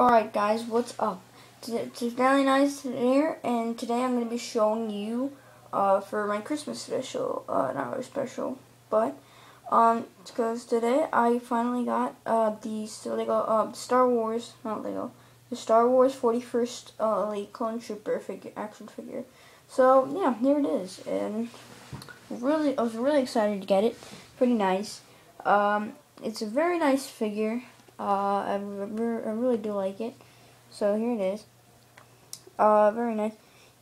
Alright guys, what's up? It's Valley Nice here, and today I'm going to be showing you, uh, for my Christmas special, uh, not really special, but, um, because today I finally got, uh, the Lego, uh, Star Wars, not Lego, the Star Wars 41st, uh, Elite Clone Trooper figure, action figure. So, yeah, here it is, and really, I was really excited to get it, pretty nice. Um, it's a very nice figure, uh, I, I really do like it. So here it is. Uh, very nice.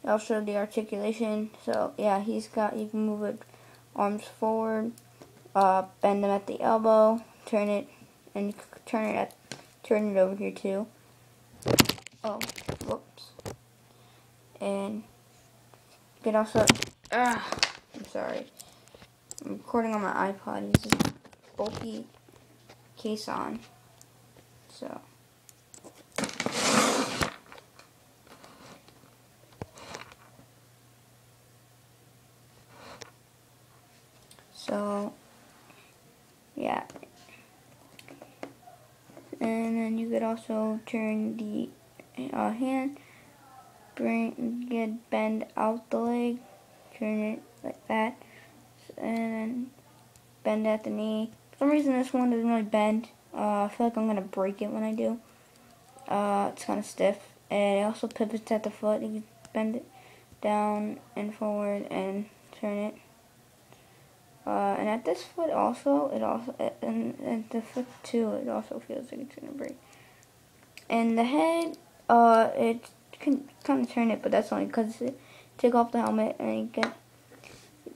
Also the articulation. So yeah, he's got. You can move it arms forward, uh, bend them at the elbow, turn it, and turn it at, turn it over here too. Oh, whoops. And you can also. Ah, I'm sorry. I'm recording on my iPod. This is bulky case on. So. So, yeah. And then you could also turn the uh, hand, bring, get bend out the leg, turn it like that, and bend at the knee. For some reason this one doesn't really bend. Uh, I feel like I'm going to break it when I do. Uh, it's kind of stiff. And it also pivots at the foot. You bend it down and forward and turn it. Uh, and at this foot also, it also, and at the foot too, it also feels like it's going to break. And the head, uh, it can kind of turn it, but that's only because it take off the helmet and you get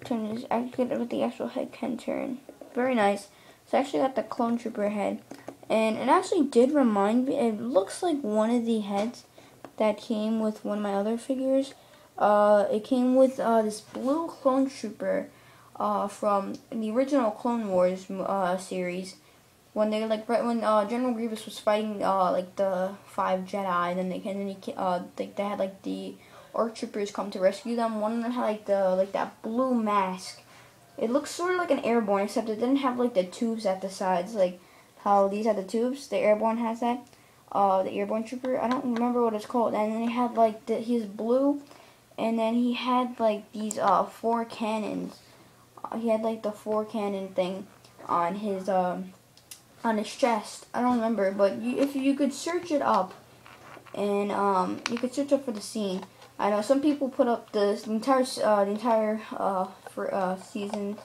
turn it, actually, with the actual head can turn. Very nice. So I actually got the clone trooper head. And it actually did remind me, it looks like one of the heads that came with one of my other figures. Uh, it came with uh, this blue clone trooper uh, from the original Clone Wars uh, series. When they like right when uh, General Grievous was fighting uh, like the five Jedi, and then they and then he, uh, they, they had like the ARC troopers come to rescue them. One of them had like the like that blue mask it looks sort of like an airborne, except it didn't have like the tubes at the sides, like how these had the tubes. The airborne has that. Uh, the airborne trooper. I don't remember what it's called. And then he had like the, he's blue, and then he had like these uh four cannons. Uh, he had like the four cannon thing on his um on his chest. I don't remember, but you, if you could search it up, and um you could search up for the scene. I know some people put up the, entire uh, the entire uh, for uh, season.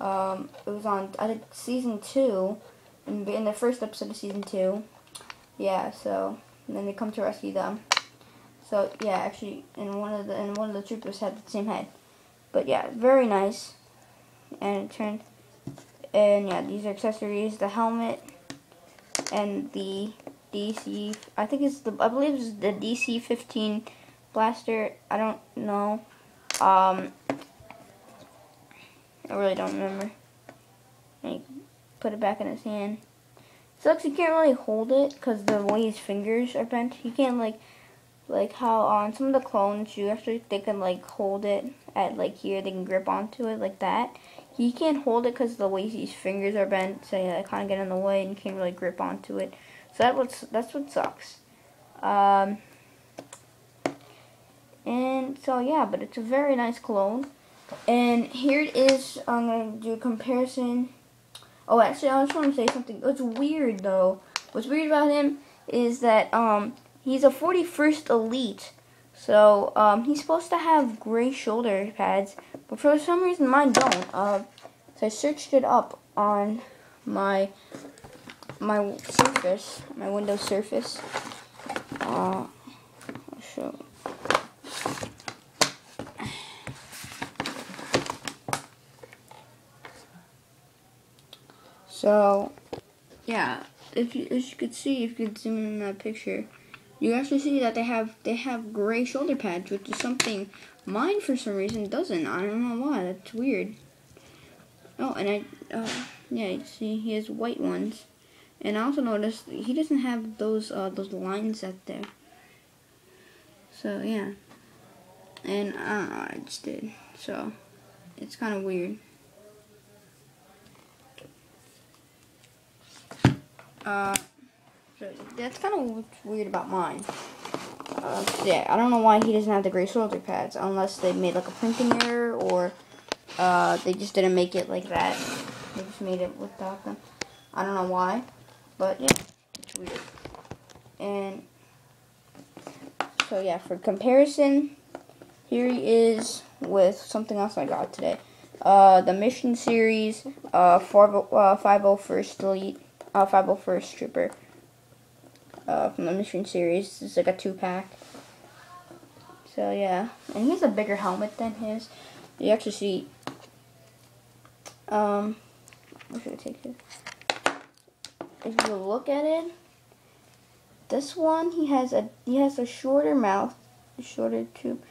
Um, it was on I think season two, in, in the first episode of season two. Yeah, so then they come to rescue them. So yeah, actually, and one of the and one of the troopers had the same head. But yeah, very nice. And it turned. And yeah, these are accessories: the helmet and the DC. I think it's the I believe it's the DC 15 blaster. I don't know. Um, I really don't remember. And he put it back in his hand. Sucks you can't really hold it because the way his fingers are bent. You can't like, like how on some of the clones you actually they can like hold it at like here. They can grip onto it like that. He can't hold it because the way his fingers are bent, so yeah, kind of get in the way and can't really grip onto it. So that what's that's what sucks. Um, and so yeah, but it's a very nice clone. And here it is. I'm going to do a comparison. Oh, actually, I just want to say something. It's weird, though. What's weird about him is that um, he's a 41st Elite. So um, he's supposed to have gray shoulder pads. But for some reason, mine don't. Uh, so I searched it up on my my Surface, my Windows Surface. Uh, I'll show So, yeah, if you, as you could see, if you could zoom in that picture, you actually see that they have they have gray shoulder pads, which is something mine for some reason doesn't. I don't know why. That's weird. Oh, and I, uh, yeah, you see, he has white ones, and I also noticed he doesn't have those uh, those lines up there. So yeah, and I don't know, I just did. So it's kind of weird. Uh, that's kind of weird about mine. Uh, yeah, I don't know why he doesn't have the gray shoulder pads, unless they made like a printing error or uh, they just didn't make it like that. They just made it without them. I don't know why, but yeah, it's weird. And so yeah, for comparison, here he is with something else I got today. Uh, the Mission Series uh, 501st uh, Elite, uh, 501st Trooper uh, from the Mission Series. It's like a two-pack. So yeah, and he has a bigger helmet than his. You actually see, um, where should I take it? If you look at it, this one he has a he has a shorter mouth, a shorter tube.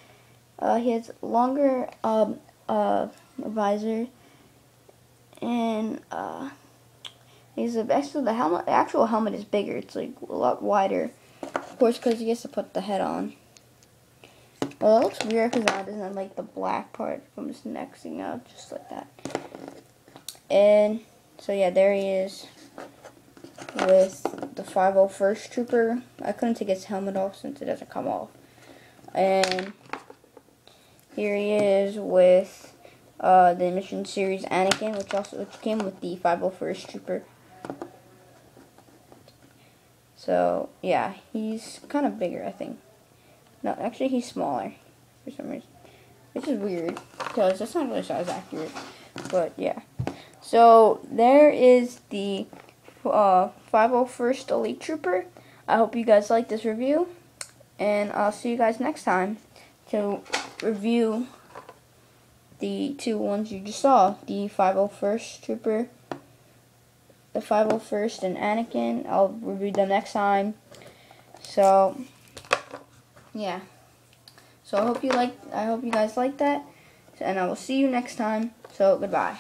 Uh, he has longer um, uh, visor, and uh, he's a, actually the helmet. The actual helmet is bigger. It's like a lot wider, of course, because he has to put the head on. Well, it looks weird because that doesn't like the black part from his neck sticking out just like that. And so yeah, there he is with the 501st Trooper. I couldn't take his helmet off since it doesn't come off. And here he is with uh, the Mission Series Anakin, which also which came with the 501st Trooper. So, yeah, he's kind of bigger, I think. No, actually, he's smaller for some reason. Which is weird, because that's not really size accurate. But, yeah. So, there is the uh, 501st Elite Trooper. I hope you guys like this review. And I'll see you guys next time to review the two ones you just saw. The 501st Trooper, the 501st and Anakin. I'll review them next time. So, yeah. So I hope you like, I hope you guys like that. And I will see you next time. So, goodbye.